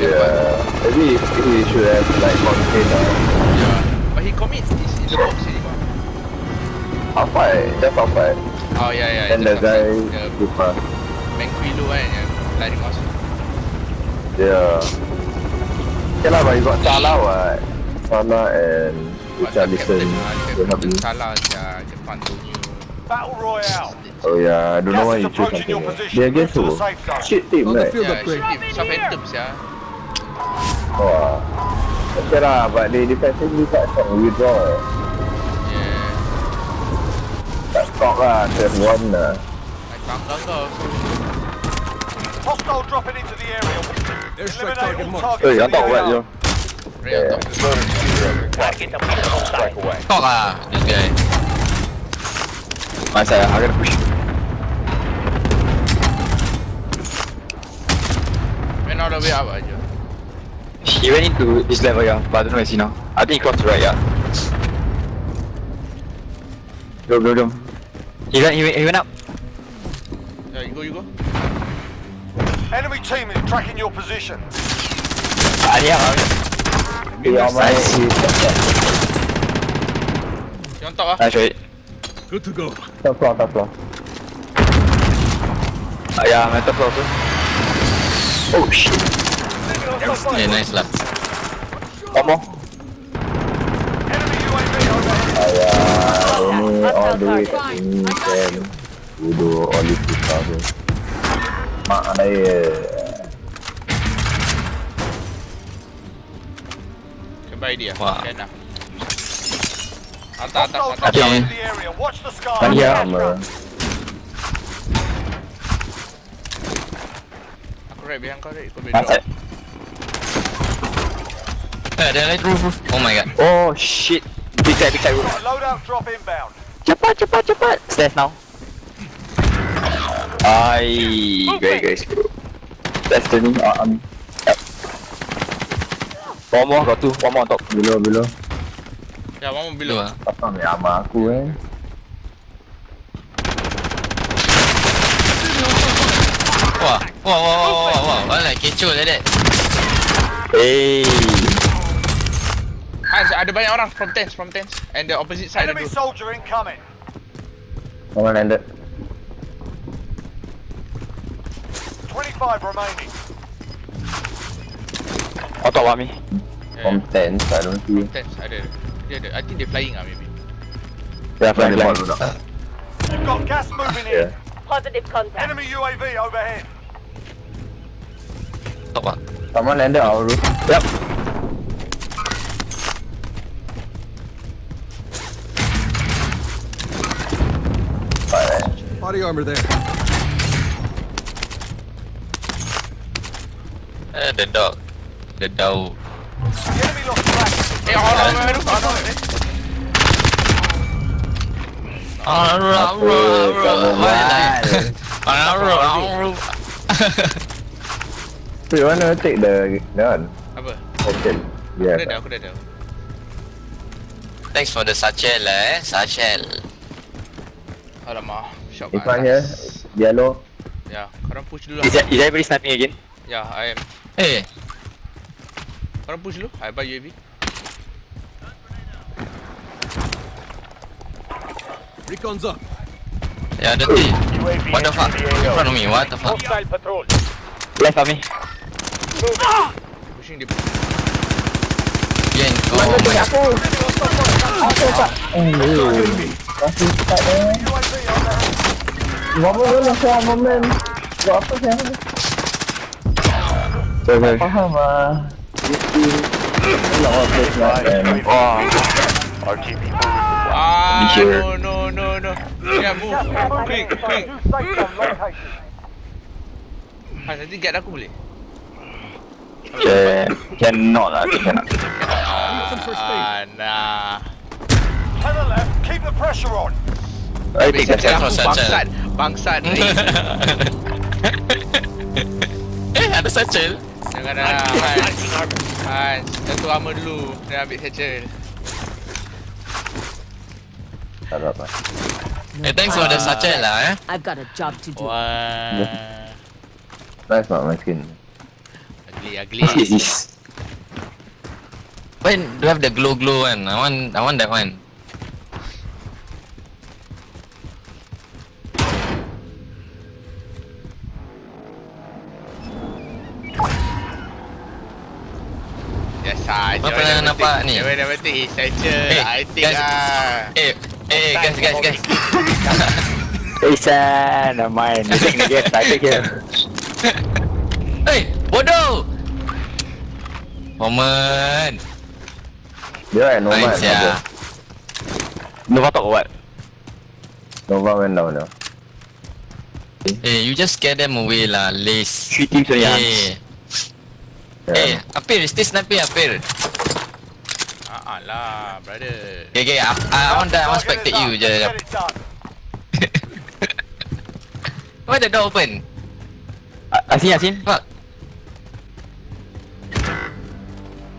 Yeah, maybe he should have like contained uh, Yeah. But he commit is in the box anymore. outside, just outside. Oh yeah yeah. Then the guy The lupa. Manquillo kan yang lari masuk. Yeah. Okay lah, but you got Salah what? Salah and But the Richarlison. captain, ah, Don't have me. salah sia Jepang tu. Battle Royale. Oh yeah, I don't know why you choose something. Yeah. They against who? Shit team right? Yeah, shit, Southampton sia. Wah. Okay lah, but they defensively quite strong. Withdraw. eh. Yeah. Tak stop lah, there's one lah. Like bangga kau. Hostile dropping into the area. Airstrike Eliminate target all marked. targets Eh, in yang the tak wet AO. je. Right on top. Talk lah, this guy. Masa saya, I'm gonna push. Went all the way up aja. He went into this level, yeah, but I don't know where is he now. I think he crossed right, yeah. Go, go, go. He went, he went, he went up. Yeah, you go you go. Enemy team is tracking your position. Ah, yeah, ah, He on my Nice. head. You on top ah. nice, right? Good to go. Top floor, top floor. Ah, yeah, I'm at the floor also. Oh shit. Yeah, nice lah. One more. Enemy UAV overhead. Ayah, ini all the way sini kan. All this susah tu. Mak saya. Coba dia. Wah. Atas atas atas. Okay. Kan sama. Aku right behind kau boleh drop. Ada lagi roof roof. Oh my god. Oh shit. Big side, big side. bro. Loadout drop inbound. Cepat, cepat, cepat. Stairs now. Ay, great, great, bro. That's turning uh, on. Yep. One more, got two. One more on top. Below, below. Ya, one more below. lah. Apa ni ama aku eh. Wah, wah, wah, wah, wah, wah. Wah, like kecoh like that. Hey. Hans, ada banyak orang from tents, from tents. And the opposite side Enemy soldier incoming. Someone landed. 25 remaining. On top of me. From Yeah, tents, I don't see. tents ada. Dia ada. I think they flying ah maybe. Yeah, flying, Dia flying. budak. You've got gas moving Yeah. in. Positive contact. Enemy UAV overhead. Top lah. Someone landed our roof. Yep. Body armor there. Eh, the dog. The dog. The enemy lost track. Eh, orang orang orang orang. Arrow, Apa kamu arrow, buat? arrow, arrow. So you wanna take the that one? Apa? Okay. Aku dah ada, Yeah. aku dah ada. Thanks for the satchel lah eh. Satchel. Alamak, shock In front here, yellow. Ya, korang push dulu Is, lah. that, is everybody sniping again? Ya, I am. Eh, Korang push dulu. I buy UAV. Recon's up. yeah, ada team. What the fuck? In front of me, what the fuck? Hostile patrol. Left of me. Pushing dia. Behind. Oh my god. Masih start eh. UAV overhead. Berapa dulu saya momen? Buat apa saya? Sorry, sorry. Faham ah. Apa? Wah. Ah, no, no, no, no. Yeah, move. Quick, quick. Ha, nanti guard aku boleh? Yeah, cannot lah, cannot. Ah, nah. Pressure on. I Satchel chance. aku bangsat. Bangsat. eh, ada satchel. Jangan dah, Hans. Hans, jatuh armor dulu. Dia ambil satchel. Tak apa. Eh, thanks for the satchel lah eh. I've got a job to do. Wah. Nice mak my skin. Ugly ugly. When do you have the glow glow one? I want I want that one. Biasa aja. Apa pernah nampak ni? Mana penting essential. Eh, I think guys. ah. Eh, eh guys guys guys. Hey son, never mind. You take the game, I take here. Hey, bodoh. Moment. Dia right, Nova. Nice ya. Nova talk or what? Nova went down now. Eh, you just scare them away lah, Lace. Three teams only. ah. Eh, Yeah. eh, Apir, stay sniping Apir. Ah, ah lah, brother. Okay, okay, I, I want that, I want spectate you je. Why the door open? I seen, I seen. Fuck.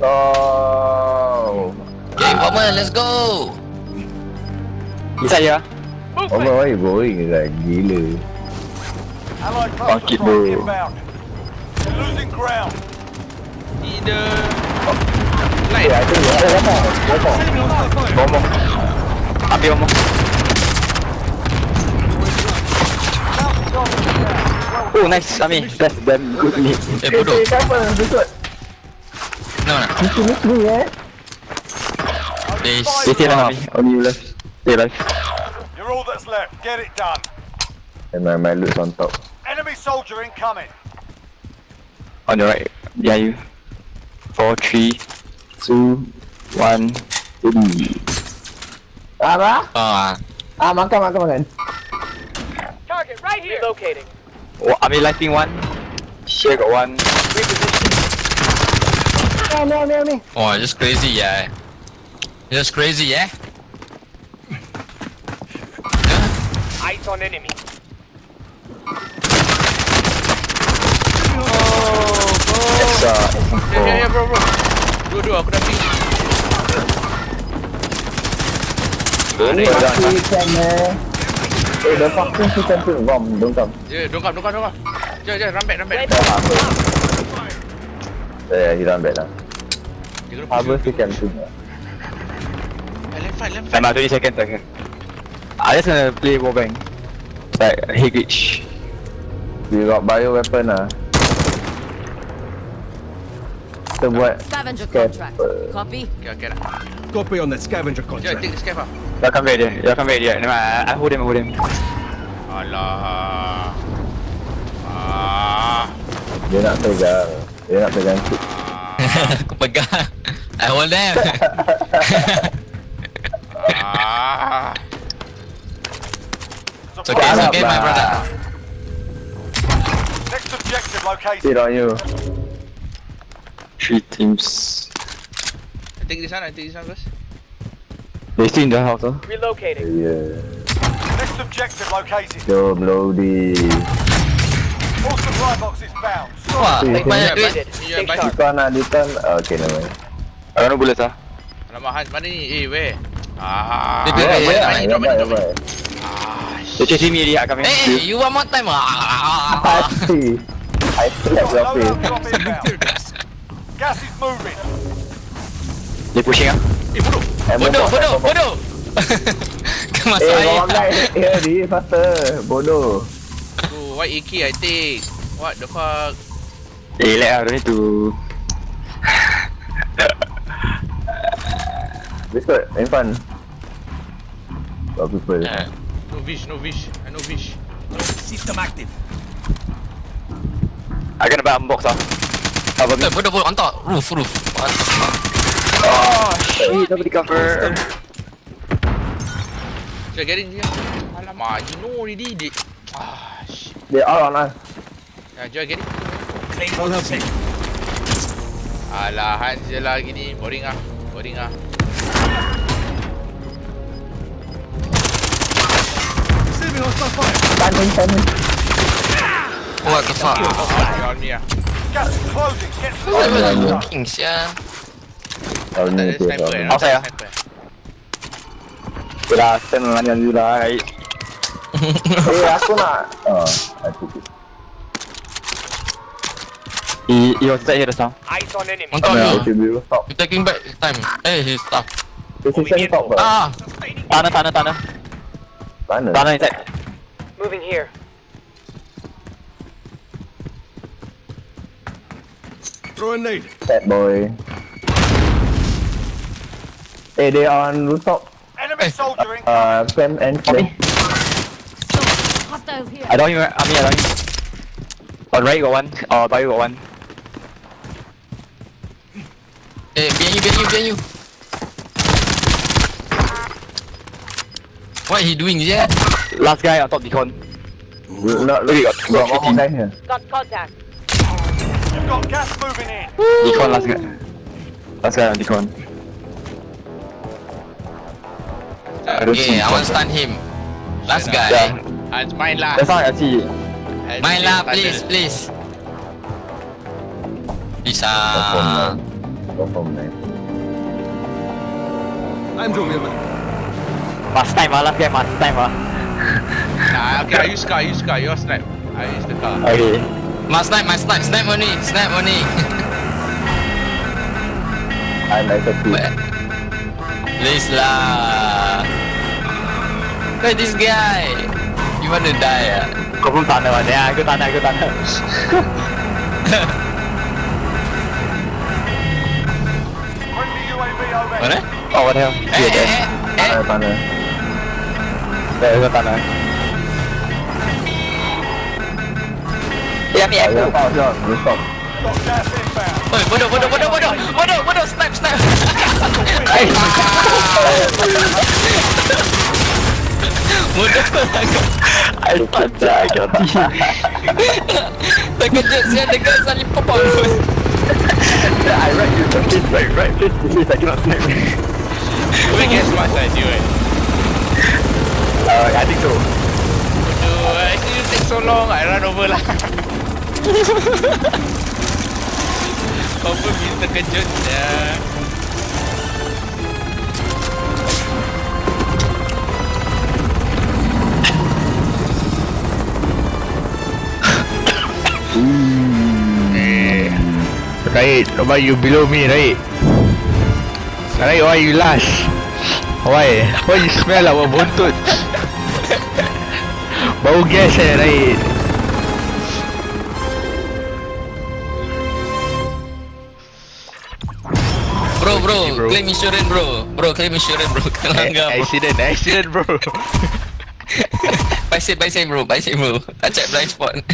Oh. Okay, Bomber, let's go. Inside here. Oh, where are you going? Like, gila. Fuck it, bro. strike inbound. You're. Either... Hey, I think oh, one more. One more. One more. Ambil one more. Oh nice, Ami. That's damn good me. Eh, bodoh. Eh, kenapa? Besut. No, no. Mesti-mesti eh. Lace. Stay here lah, Ami. Only you left. Stay alive. You're all that's left. Get it done. And my, my loot's on top. Enemy soldier incoming. On the right. Behind you. Four, three, two, one, three. Apa? Ah, Ah, makan, makan, makan. Target right here. Relocating. Oh, Ami lighting one. Here got one. Ni, ni, ni, ni. oh, just crazy, yeah. Just crazy, yeah. Eyes on enemy. Ya, ya, ya, bro, bro. Dua-dua, aku dah ping. Ni Fucking chicken, eh. Eh, the fucking chicken put bomb. Don't come. Ya, dongkap, dongkap, dongkap. Jom, jom, rambek, rambek. Eh, he run back lah. Chicken put. Eh, Left fight, left fight. Time out 20 seconds second. I just gonna play Warbang. Like, hey glitch. We got bio weapon lah. Kita buat Scavenger Scav. contract. Copy? Okay, okay lah. Copy on that scavenger Jom, contract. take the scav lah. Y'all come back there. Y'all come back there. Never I, I hold him, I hold him. Alah. Ah. dia nak pegang. Dia nak pegang chip. Aku pegang. I hold them. Ah. It's okay, it's okay, my brother. Next objective located. Sit on you. Three teams. I take this one, I take this one first. They still in the house, huh? Relocating. Yeah. Next objective located. Jom loading. All supply boxes found. Wah, Eh, banyak duit. baik. nak return? Oh, okay. I don't know bullets, huh? Alamak, Hans, mana ni? Eh, where? Ah. Dia- dia- drop dia- mana, dia- drop drop Ah, me already, I coming. Eh, hey, you one more time. Ah. bye. I slap your Loadout face. drop inbound. Gas is moving. They pushing, huh? Eh, bodoh. Eh, Bodoh, bodoh, bodoh, bodoh. Kau masuk Eh, air. Here, di faster. Bodoh. Oh, what AK I take? What the fuck? Eh, let, I don't need to... Biscuit, in front. Got people. Eh, No wish, no wish. I no wish. System active. I gonna buy unbox, huh? Cover me. eh, bodoh, bodoh. On top. Roof, roof. What the fuck? Oh, shit, nobody cover. Should I get in here? Alamak, you know already. They... Ah, shit. They all on us. Yeah, Joy, get it. I'll help you. Alah, Hans je lah gini. Boring ah. Boring ah. Receiving hostile fire. Standing, standing. What the fuck? Oh, on me ah. The dah looking, sia? Oh, Tak ada sniper sniper. Okay lah, stand lah, right? Eh, aku nak. Oh, aku. He, he was inside here now. Eyes on top you. okay, will stop. You taking back time. Eh, his stuff. Position top bro. Ah, Tunnel, tunnel, tunnel. Mana? Tunnel inside. Moving here. Throw a nade. Bad boy. Eh, they are on rooftop. Enemy soldier in. Uh, Clem and Clem. Hostiles here. I don't even, I mean, I don't even. On right got one, or by you got one. eh, behind you, behind you, behind you. What he doing yeah? Last guy on top decon. No, Maybe got, got got one more 13. guy here. Got contact. You've got gas moving in. Decon last guy. Last guy on decon. I Okay, I want to stun him. Last guy. Yeah. Ah, it's mine lah. That's how I see. I Main lah, please, please. Please Confirm ah. lah. Confirm lah. I'm doing it. Must time ah, last guy must time ah. Nah, okay, I use car, I use car. Your snipe. I use the car. Okay. Must snipe, must snipe, snipe only, snipe only. I like the two. please lah. Look at this guy. You want to die ah? Kau pun tunnel ah. Yeah, aku tunnel, aku tunnel. Friendly UAV over. Mana? Oh, what the hell? Eh, Yeah, eh, there. eh, eh. Tanah, tanah. There, aku tunnel. Eh, ambil aku. Ayah, kau John, rooftop. Got gas inbound. Oi, bodoh, bodoh, bodoh, bodoh, bodoh, bodoh, snipe, snipe. bodoh. I thought I got Terkejut saya dengan salib popon. I right you the face, right, right face to face, I cannot snipe. Wait, guess what I do it? Uh, I think so. Bodoh, I see you take so long, I run over lah. Confirm you terkejut ya. Eh, Right, why you below me, right? Right, why you last? Why? Why you smell our buntut? Bau gas eh, right? Bro, claim insurance bro. Bro, claim insurance bro. Kelanggar bro. Accident, accident bro. Paiseh, paiseh bro, paiseh bro. Tak check blind spot.